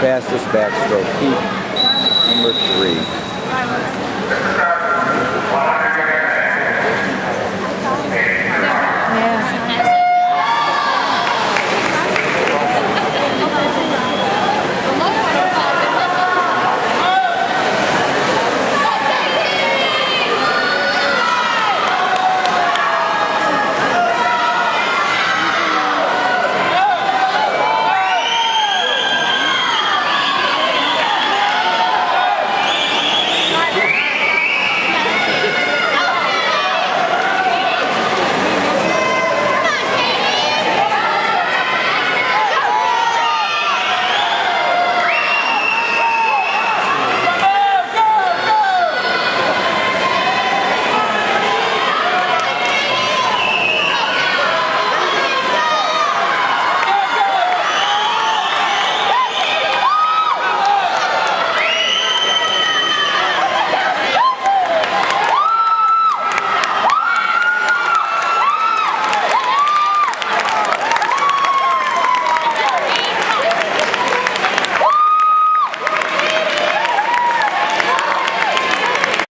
fastest backstroke. Keep